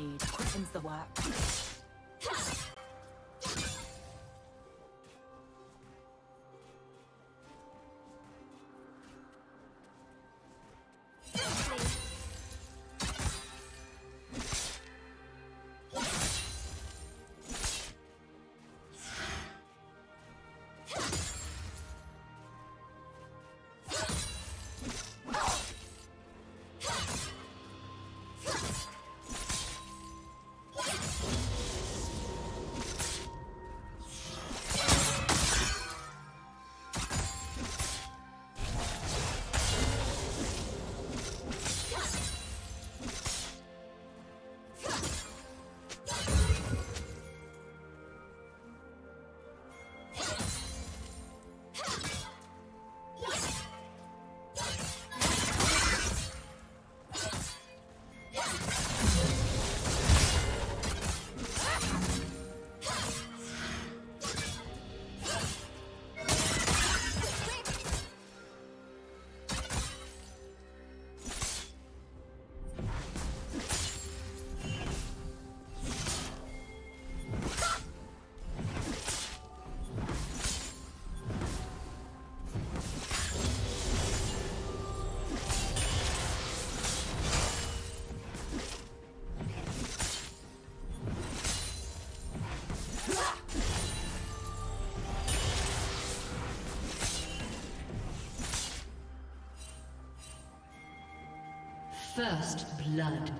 Speed quickens the work. First blood.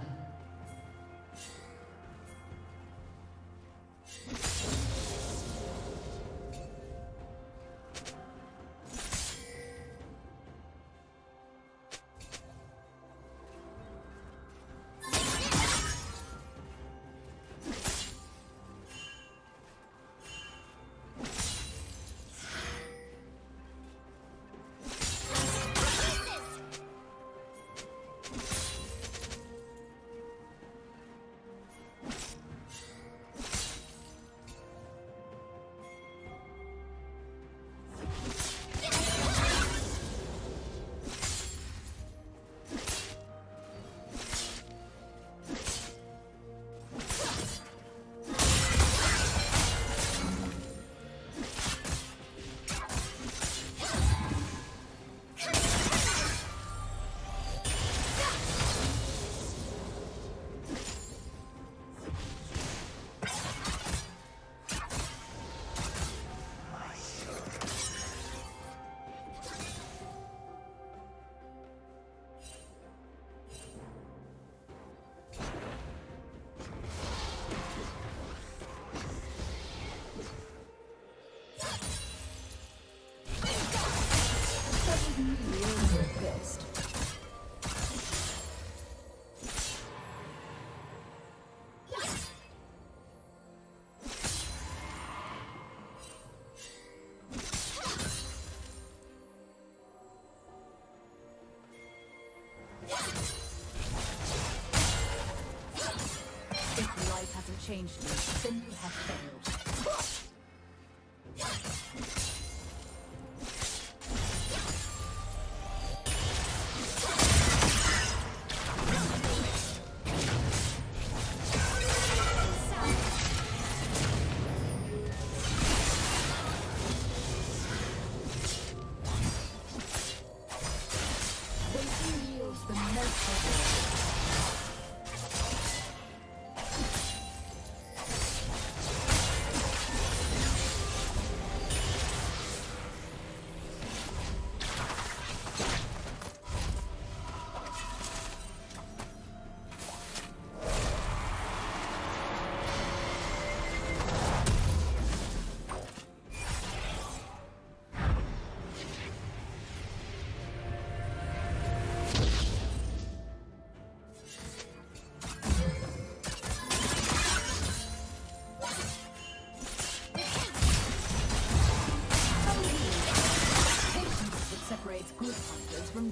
Changed me, then you have failed.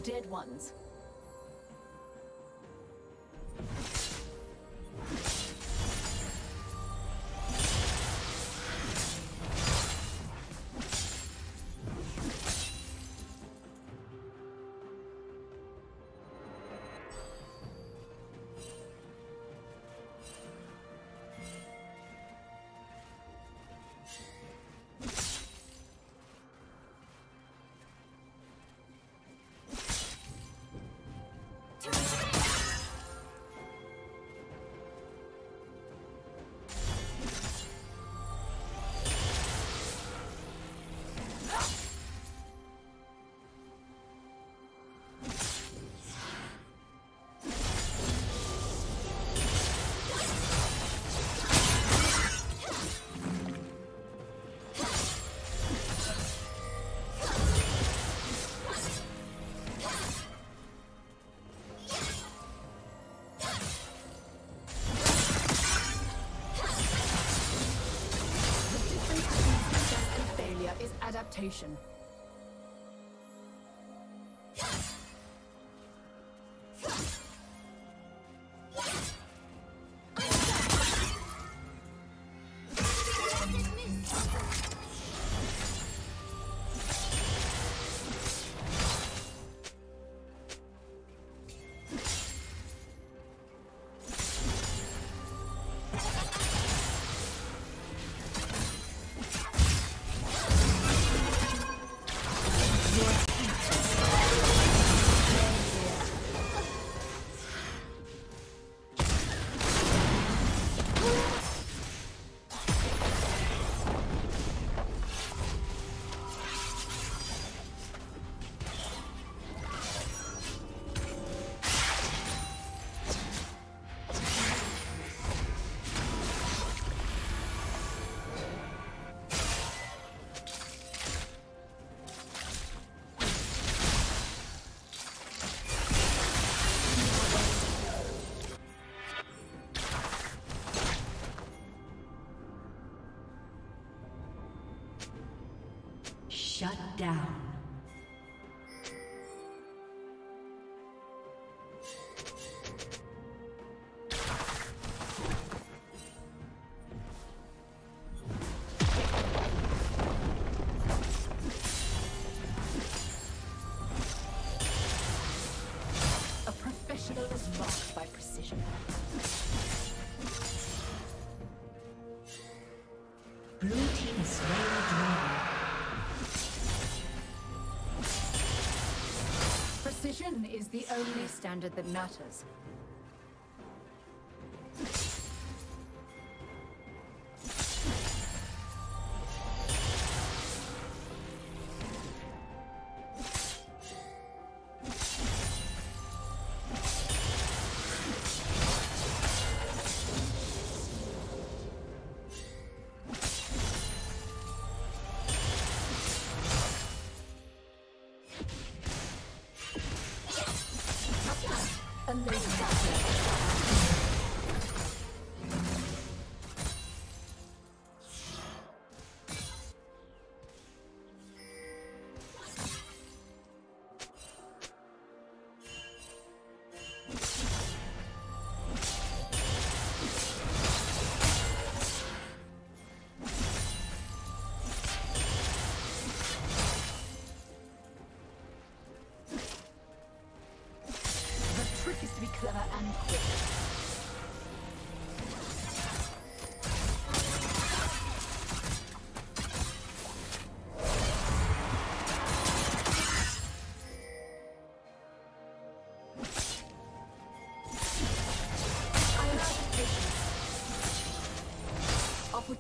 Dead ones. location. down. is the only standard that matters.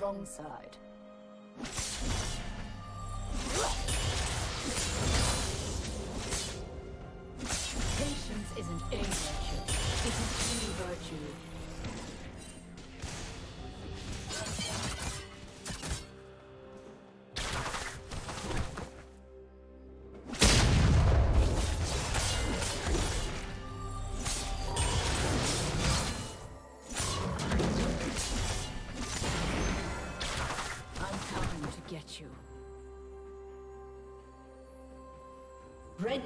Wrong side.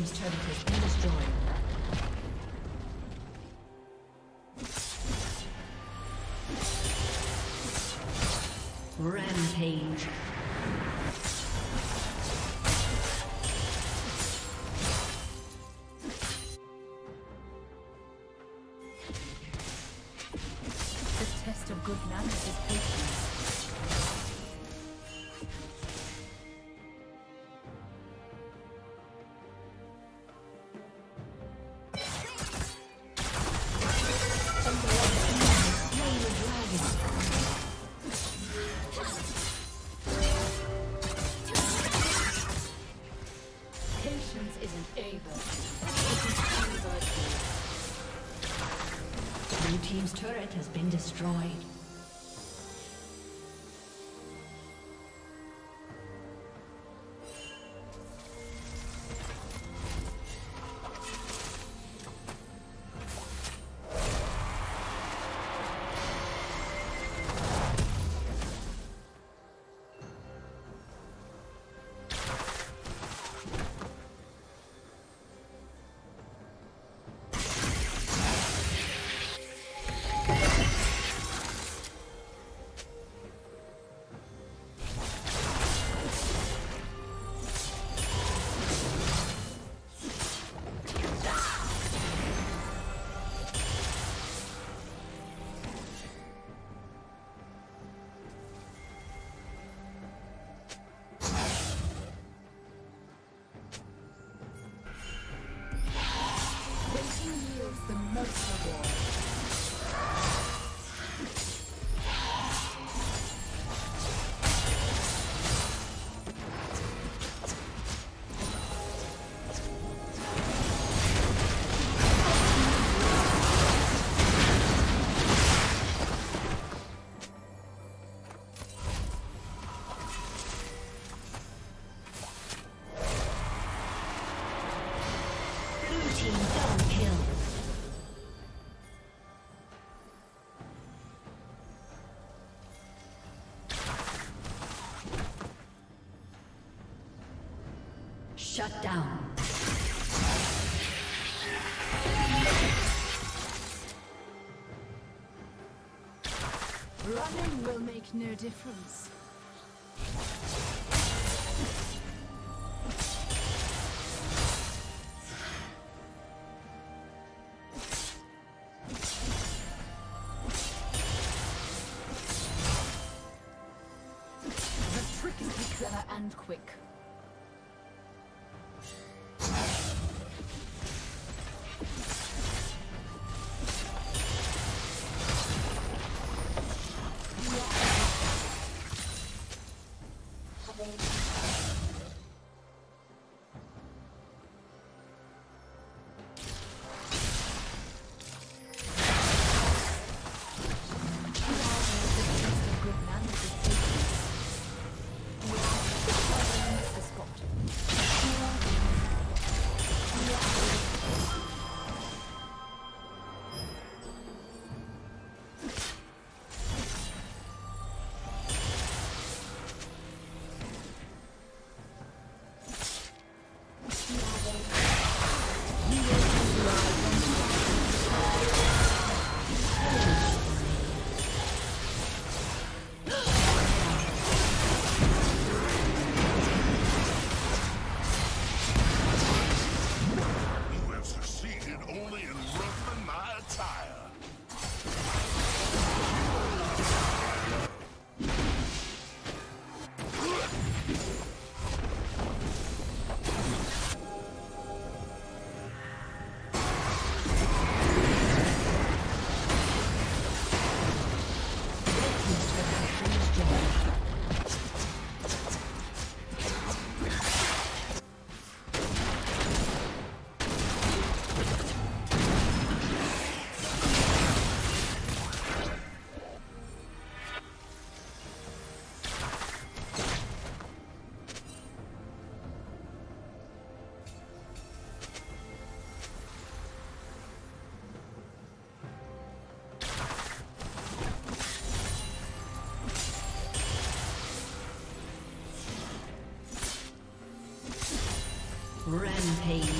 Team's turret has been destroyed. Rampage. The test of good manners is. Destroyed. Shut down. Running will make no difference. The trick is clever and quick. Rampage.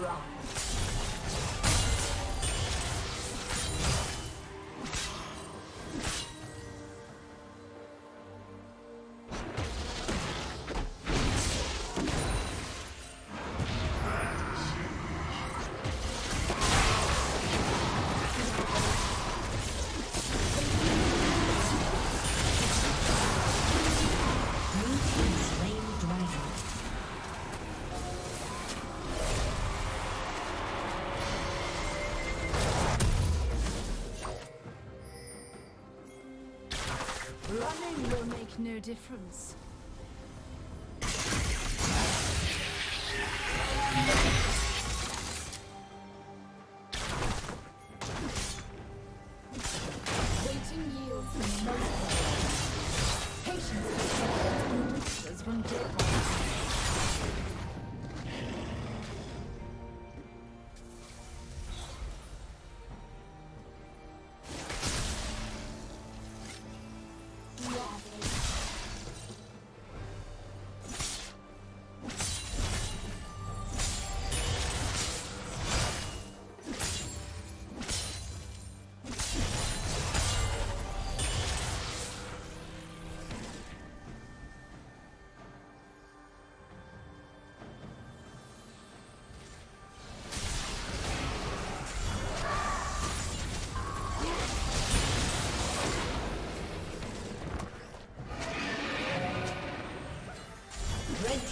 Wow. No difference.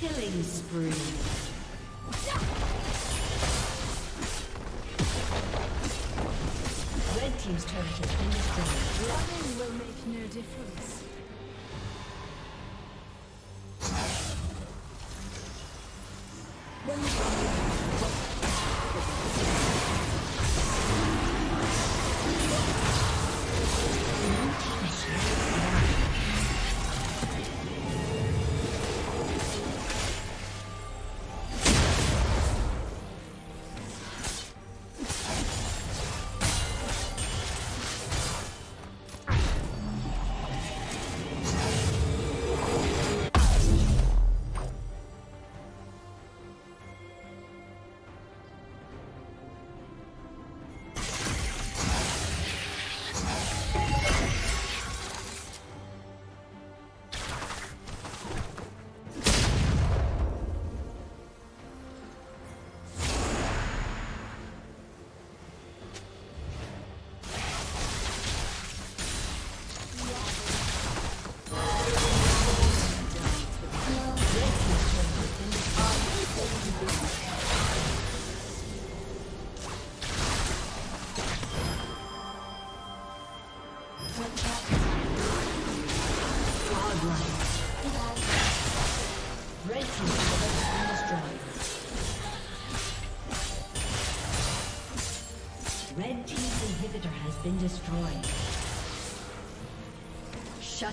Killing spree. Red Team's turret has been destroyed. Running will make no difference. been